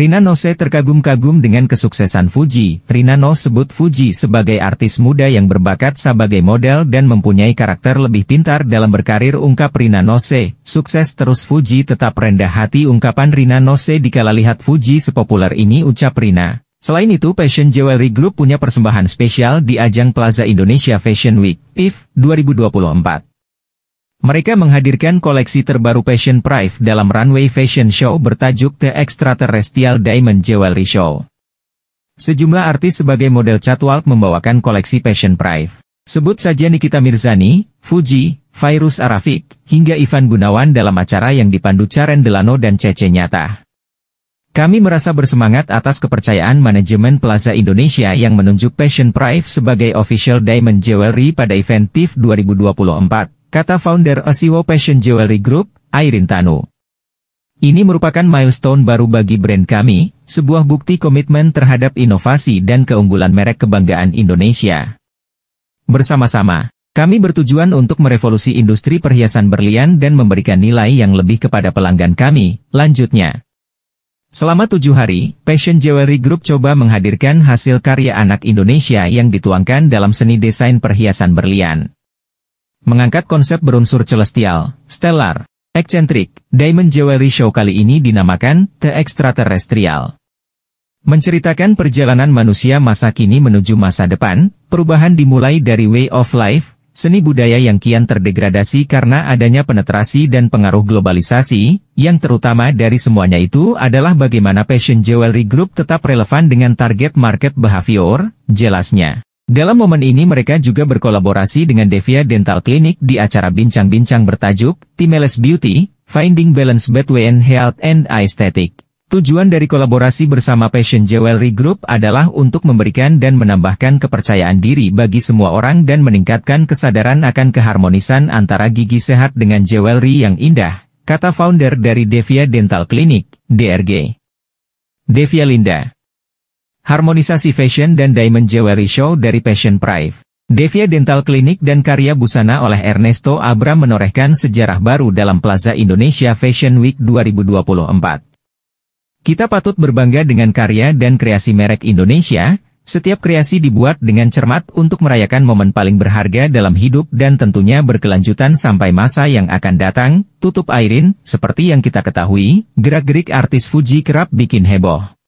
Rina Nose terkagum-kagum dengan kesuksesan Fuji. Rina No sebut Fuji sebagai artis muda yang berbakat sebagai model dan mempunyai karakter lebih pintar dalam berkarir ungkap Rina Nose. Sukses terus Fuji tetap rendah hati ungkapan Rina Nose dikala lihat Fuji sepopuler ini ucap Rina. Selain itu Fashion Jewelry Group punya persembahan spesial di ajang Plaza Indonesia Fashion Week, IF, 2024. Mereka menghadirkan koleksi terbaru Fashion Prive dalam runway fashion show bertajuk The Extraterrestrial Diamond Jewelry Show. Sejumlah artis sebagai model catwalk membawakan koleksi Fashion Prive. Sebut saja Nikita Mirzani, Fuji, Virus Arafik, hingga Ivan Gunawan dalam acara yang dipandu Caren Delano dan Cece Nyata. Kami merasa bersemangat atas kepercayaan manajemen Plaza Indonesia yang menunjuk Fashion Prive sebagai official diamond jewelry pada event TIFF 2024 kata founder Asiwo Fashion Jewelry Group, Airin Tanu. Ini merupakan milestone baru bagi brand kami, sebuah bukti komitmen terhadap inovasi dan keunggulan merek kebanggaan Indonesia. Bersama-sama, kami bertujuan untuk merevolusi industri perhiasan berlian dan memberikan nilai yang lebih kepada pelanggan kami, lanjutnya. Selama tujuh hari, Fashion Jewelry Group coba menghadirkan hasil karya anak Indonesia yang dituangkan dalam seni desain perhiasan berlian mengangkat konsep berunsur celestial, stellar, eksentrik, Diamond Jewelry Show kali ini dinamakan The Extraterrestrial. Menceritakan perjalanan manusia masa kini menuju masa depan, perubahan dimulai dari way of life, seni budaya yang kian terdegradasi karena adanya penetrasi dan pengaruh globalisasi, yang terutama dari semuanya itu adalah bagaimana Fashion Jewelry Group tetap relevan dengan target market behavior, jelasnya. Dalam momen ini mereka juga berkolaborasi dengan Devia Dental Clinic di acara bincang-bincang bertajuk Timeless Beauty, Finding Balance Between Health and Aesthetic. Tujuan dari kolaborasi bersama Fashion Jewelry Group adalah untuk memberikan dan menambahkan kepercayaan diri bagi semua orang dan meningkatkan kesadaran akan keharmonisan antara gigi sehat dengan jewelry yang indah, kata founder dari Devia Dental Clinic, DRG. Devia Linda Harmonisasi Fashion dan Diamond Jewelry Show dari Passion Prive. Devia Dental Clinic dan karya busana oleh Ernesto Abram menorehkan sejarah baru dalam Plaza Indonesia Fashion Week 2024. Kita patut berbangga dengan karya dan kreasi merek Indonesia, setiap kreasi dibuat dengan cermat untuk merayakan momen paling berharga dalam hidup dan tentunya berkelanjutan sampai masa yang akan datang, tutup Airin, seperti yang kita ketahui, gerak-gerik artis Fuji kerap bikin heboh.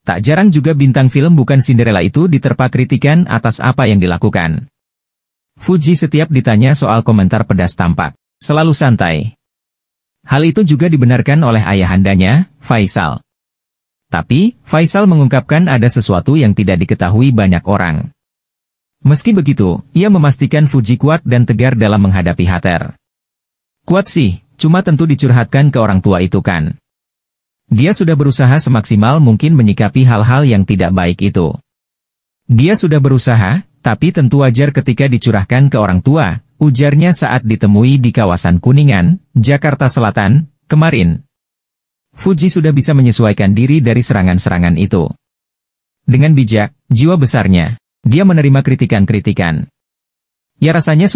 Tak jarang juga bintang film bukan Cinderella itu diterpa kritikan atas apa yang dilakukan. Fuji setiap ditanya soal komentar pedas tampak, selalu santai. Hal itu juga dibenarkan oleh ayahandanya, Faisal. Tapi, Faisal mengungkapkan ada sesuatu yang tidak diketahui banyak orang. Meski begitu, ia memastikan Fuji kuat dan tegar dalam menghadapi hater. Kuat sih, cuma tentu dicurhatkan ke orang tua itu kan. Dia sudah berusaha semaksimal mungkin menyikapi hal-hal yang tidak baik itu. Dia sudah berusaha, tapi tentu wajar ketika dicurahkan ke orang tua, ujarnya saat ditemui di kawasan Kuningan, Jakarta Selatan, kemarin. Fuji sudah bisa menyesuaikan diri dari serangan-serangan itu. Dengan bijak, jiwa besarnya, dia menerima kritikan-kritikan. Ya rasanya